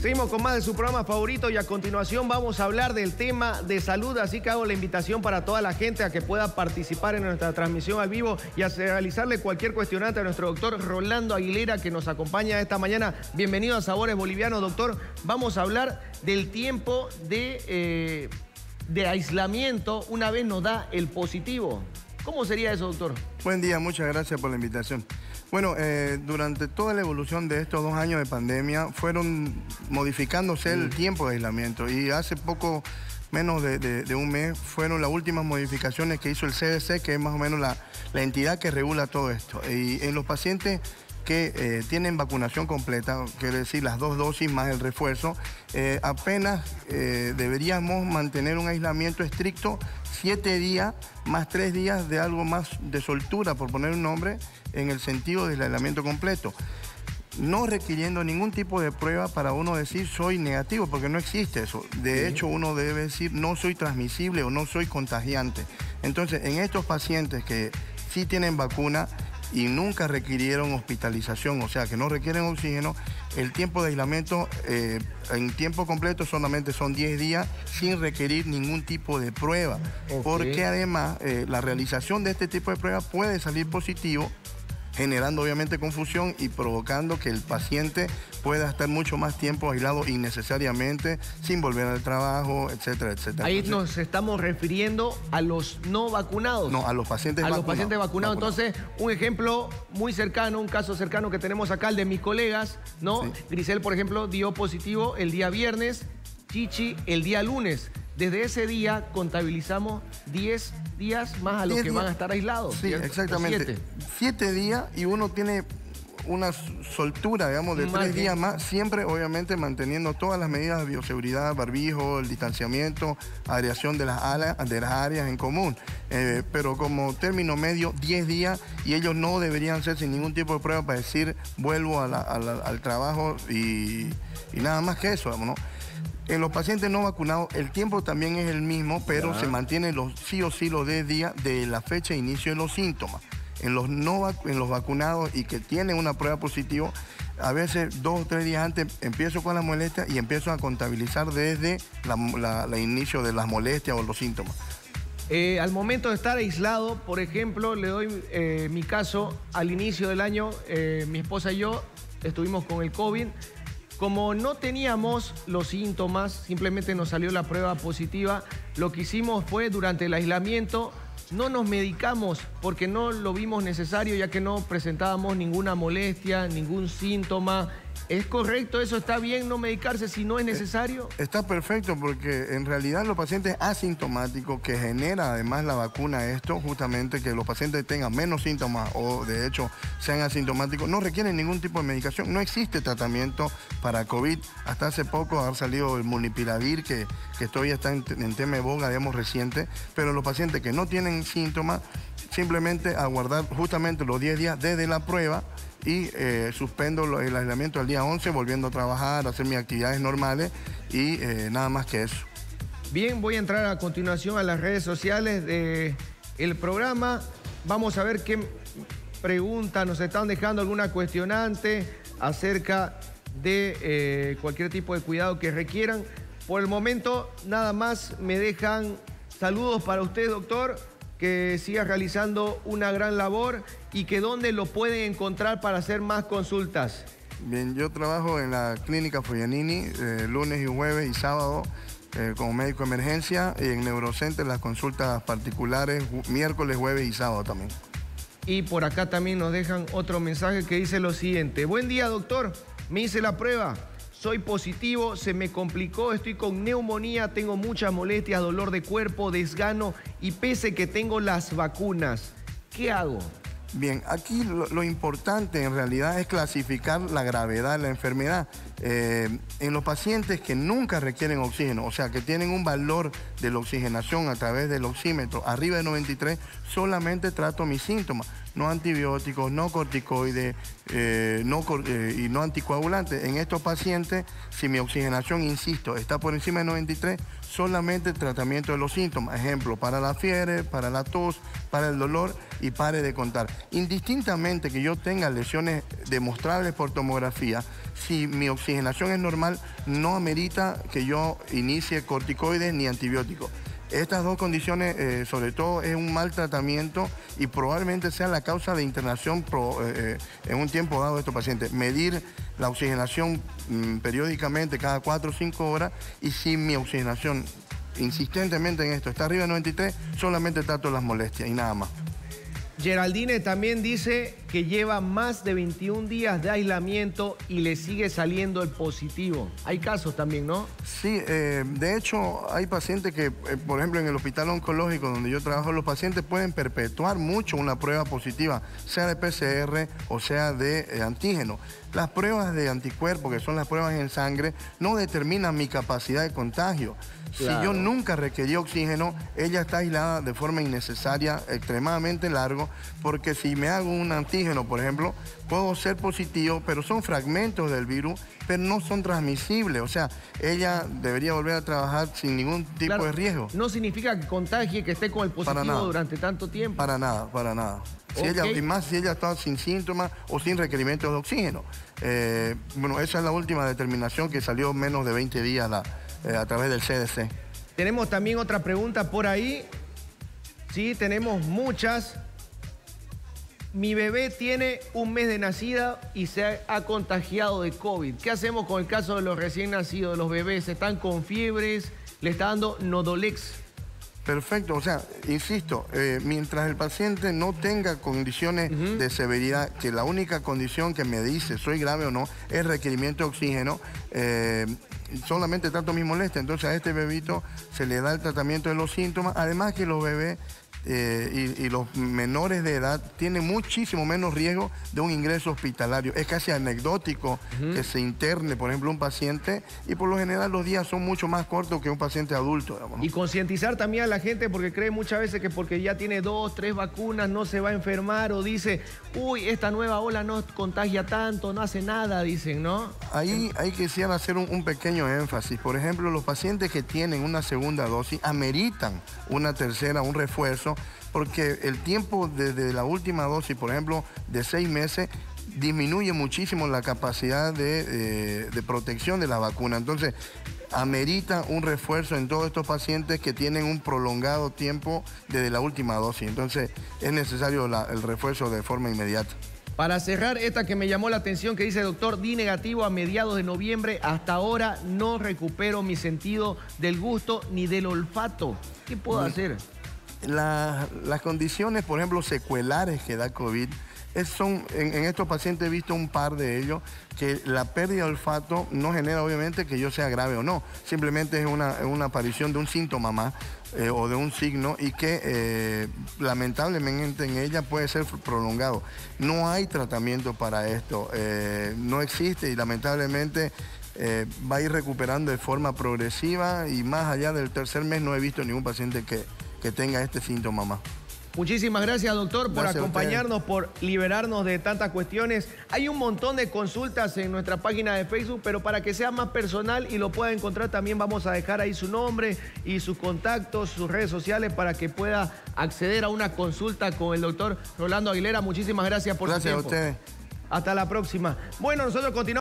Seguimos con más de su programa favorito y a continuación vamos a hablar del tema de salud, así que hago la invitación para toda la gente a que pueda participar en nuestra transmisión al vivo y a realizarle cualquier cuestionante a nuestro doctor Rolando Aguilera que nos acompaña esta mañana. Bienvenido a Sabores Bolivianos, doctor. Vamos a hablar del tiempo de, eh, de aislamiento una vez nos da el positivo. ¿Cómo sería eso, doctor? Buen día, muchas gracias por la invitación. Bueno, eh, durante toda la evolución de estos dos años de pandemia fueron modificándose el mm. tiempo de aislamiento y hace poco menos de, un mes fueron las últimas modificaciones que hizo el CDC, que es más o menos la, la entidad que regula todo esto. Y en los pacientes que eh, tienen vacunación completa, quiere decir las dos dosis más el refuerzo, eh, apenas eh, deberíamos mantener un aislamiento estricto, siete días más tres días de algo más de soltura, por poner un nombre, en el sentido del aislamiento completo no requiriendo ningún tipo de prueba para uno decir soy negativo, porque no existe eso. De hecho, uno debe decir no soy transmisible o no soy contagiante. Entonces, en estos pacientes que sí tienen vacuna, y nunca requirieron hospitalización, o sea que no requieren oxígeno, el tiempo de aislamiento eh, en tiempo completo solamente son 10 días sin requerir ningún tipo de prueba, porque además eh, la realización de este tipo de prueba puede salir positivo generando obviamente confusión y provocando que el paciente pueda estar mucho más tiempo aislado innecesariamente, sin volver al trabajo, etcétera, etcétera. Ahí nos estamos refiriendo a los no vacunados. No, a los pacientes vacunados. A los pacientes vacunados. Entonces, un ejemplo muy cercano, un caso cercano que tenemos acá, el de mis colegas, ¿no? Grisel, por ejemplo, dio positivo el día viernes, Chichi el día lunes. Desde ese día contabilizamos 10 días más a los que van a estar aislados. Sí, exactamente. Siete. días y uno tiene una soltura, digamos, de tres días más, siempre obviamente manteniendo todas las medidas de bioseguridad, barbijo, el distanciamiento, aireación de las, áreas, de las áreas en común. Eh, pero como término medio, 10 días y ellos no deberían ser sin ningún tipo de prueba para decir vuelvo al trabajo y, y, nada más que eso, ¿no? En los pacientes no vacunados el tiempo también es el mismo, pero se mantiene los, sí o sí los 10 días de la fecha de inicio de los síntomas. En los, no, en los vacunados y que tienen una prueba positiva, a veces dos o tres días antes empiezo con la molestia y empiezo a contabilizar desde el inicio de las molestias o los síntomas. Eh, al momento de estar aislado, por ejemplo, le doy eh, mi caso, al inicio del año, eh, mi esposa y yo estuvimos con el COVID. Como no teníamos los síntomas, simplemente nos salió la prueba positiva, lo que hicimos fue durante el aislamiento, no nos medicamos porque no lo vimos necesario ya que no presentábamos ninguna molestia, ningún síntoma ¿Es correcto eso? ¿Está bien no medicarse si no es necesario? Está perfecto porque en realidad los pacientes asintomáticos que genera además la vacuna esto, justamente que los pacientes tengan menos síntomas o de hecho sean asintomáticos, no requieren ningún tipo de medicación. No existe tratamiento para COVID. Hasta hace poco ha salido el munipiravir que, que todavía está en, en tema de boga, digamos, reciente, pero los pacientes que no tienen síntomas, simplemente aguardar justamente los 10 días desde la prueba y eh, suspendo el aislamiento al día 11, volviendo a trabajar, a hacer mis actividades normales y eh, nada más que eso. Bien, voy a entrar a continuación a las redes sociales del programa. Vamos a ver qué preguntas nos están dejando alguna cuestionante acerca de eh, cualquier tipo de cuidado que requieran. Por el momento, nada más me dejan saludos para usted, doctor que siga realizando una gran labor y que dónde lo pueden encontrar para hacer más consultas. Bien, yo trabajo en la clínica Foyanini eh, lunes y jueves y sábado eh, como médico de emergencia y en Neurocenter las consultas particulares miércoles, jueves y sábado también. Y por acá también nos dejan otro mensaje que dice lo siguiente. Buen día, doctor. Me hice la prueba soy positivo, se me complicó, estoy con neumonía, tengo muchas molestias, dolor de cuerpo, desgano y pese que tengo las vacunas. ¿Qué hago? Bien, aquí lo, importante en realidad es clasificar la gravedad de la enfermedad. Eh, en los pacientes que nunca requieren oxígeno, o sea, que tienen un valor de la oxigenación a través del oxímetro arriba de 93, solamente trato mis síntomas. no antibióticos, no corticoides eh, no, eh, y no anticoagulantes. En estos pacientes, si mi oxigenación, insisto, está por encima de 93, solamente tratamiento de los síntomas. Ejemplo, para la fiebre, para la tos, para el dolor y pare de contar. Indistintamente que yo tenga lesiones demostrables por tomografía, si mi oxigenación es normal, no amerita que yo inicie corticoides ni antibióticos. Estas dos condiciones, eh, sobre todo, es un mal tratamiento y probablemente sea la causa de internación eh, eh, en un tiempo dado de estos pacientes. Medir la oxigenación mm, periódicamente cada 4 o 5 horas y si mi oxigenación insistentemente en esto está arriba de 93, solamente trato las molestias y nada más. Geraldine también dice que lleva más de 21 días de aislamiento y le sigue saliendo el positivo. Hay casos también, ¿no? Sí, eh, de hecho hay pacientes que, eh, por ejemplo, en el hospital oncológico donde yo trabajo, los pacientes pueden perpetuar mucho una prueba positiva, sea de PCR o sea de eh, antígeno. Las pruebas de anticuerpos, que son las pruebas en sangre, no determinan mi capacidad de contagio. Si yo nunca requerí oxígeno, ella está aislada de forma innecesaria, extremadamente largo, porque si me hago un antígeno, por ejemplo, puedo ser positivo, pero son fragmentos del virus, pero no son transmisibles. O sea, ella debería volver a trabajar sin ningún tipo de riesgo. No significa que contagie, que esté con el positivo durante tanto tiempo. Para nada, para nada. y más si ella está sin síntomas o sin requerimientos de oxígeno. Eh, bueno, esa es la última determinación que salió menos de 20 días la eh, a través del CDC. Tenemos también otra pregunta por ahí. Sí, tenemos muchas. Mi bebé tiene un mes de nacida y se ha contagiado de COVID. ¿Qué hacemos con el caso de los recién nacidos, de los bebés? ¿Están con fiebres? ¿Le está dando Nodolex? Perfecto, o sea, insisto, eh, mientras el paciente no tenga condiciones de severidad, que la única condición que me dice soy grave o no es requerimiento de oxígeno, eh, solamente tanto mi molestia. Entonces a este bebito se le da el tratamiento de los síntomas, además que los bebés eh, y, los menores de edad tienen muchísimo menos riesgo de un ingreso hospitalario. Es casi anecdótico que se interne, por ejemplo, un paciente y por lo general los días son mucho más cortos que un paciente adulto. Y concientizar también a la gente porque cree muchas veces que porque ya tiene dos, tres vacunas no se va a enfermar o dice, uy, esta nueva ola no contagia tanto, no hace nada, dicen, ¿no? Ahí hay que hacer un, un pequeño énfasis. Por ejemplo, los pacientes que tienen una segunda dosis ameritan una tercera, un refuerzo porque el tiempo desde la última dosis, por ejemplo, de seis meses, disminuye muchísimo la capacidad de, eh, protección de la vacuna. Entonces, amerita un refuerzo en todos estos pacientes que tienen un prolongado tiempo desde la última dosis. Entonces, es necesario el refuerzo de forma inmediata. Para cerrar, esta que me llamó la atención que dice, doctor, di negativo a mediados de noviembre, hasta ahora no recupero mi sentido del gusto ni del olfato. ¿Qué puedo hacer? Las condiciones, por ejemplo, secuelares que da COVID, son, en, estos pacientes he visto un par de ellos que la pérdida de olfato no genera obviamente que yo sea grave o no, simplemente es una, aparición de un síntoma más eh, o de un signo y que eh, lamentablemente en ella puede ser prolongado. No hay tratamiento para esto, eh, no existe y lamentablemente va a ir recuperando de forma progresiva y más allá del tercer mes no he visto ningún paciente que que tenga este síntoma más. Muchísimas gracias, doctor, por acompañarnos, por liberarnos de tantas cuestiones. Hay un montón de consultas en nuestra página de Facebook, pero para que sea más personal y lo pueda encontrar, también vamos a dejar ahí su nombre y sus contactos, sus redes sociales, para que pueda acceder a una consulta con el doctor Rolando Aguilera. Muchísimas gracias por su tiempo. Gracias a ustedes. Hasta la próxima. Bueno, nosotros continuamos.